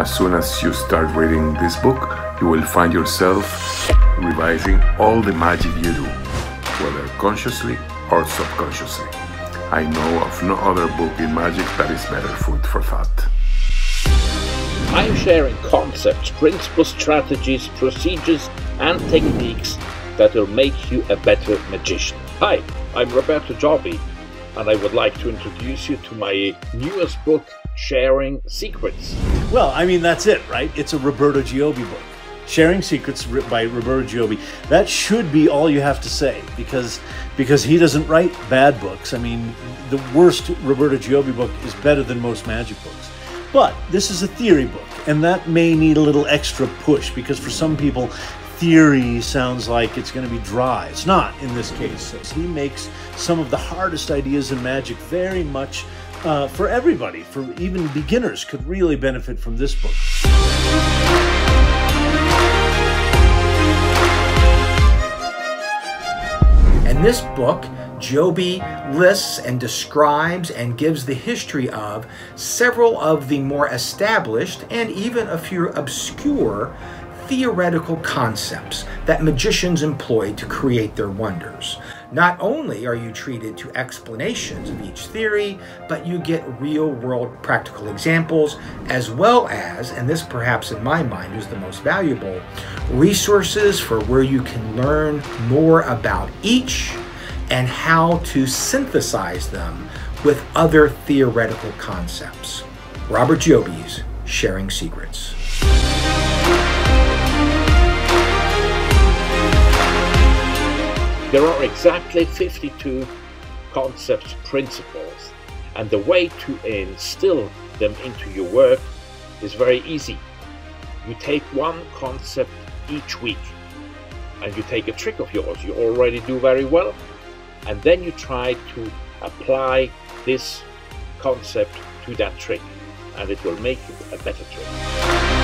As soon as you start reading this book, you will find yourself revising all the magic you do, whether consciously or subconsciously. I know of no other book in magic that is better food for thought. I'm sharing concepts, principles, strategies, procedures, and techniques that will make you a better magician. Hi, I'm Roberto Giobbi, and I would like to introduce you to my newest book, Sharing Secrets. Well, I mean, that's it, right? It's a Roberto Giobbi book. Sharing Secrets by Roberto Giobbi. That should be all you have to say because because he doesn't write bad books. I mean, the worst Roberto Giobbi book is better than most magic books. But this is a theory book, and that may need a little extra push because for some people, theory sounds like it's going to be dry. It's not in this case. He makes some of the hardest ideas in magic very much uh, for everybody, for even beginners, could really benefit from this book. In this book, Giobbi lists and describes and gives the history of several of the more established and even a few obscure theoretical concepts that magicians employ to create their wonders. Not only are you treated to explanations of each theory, but you get real world practical examples, as well as, and this perhaps in my mind is the most valuable, resources for where you can learn more about each and how to synthesize them with other theoretical concepts. Robert Giobbi's Sharing Secrets. There are exactly 52 concepts, principles, and the way to instill them into your work is very easy. You take one concept each week and you take a trick of yours you already do very well, and then you try to apply this concept to that trick, and it will make it a better trick.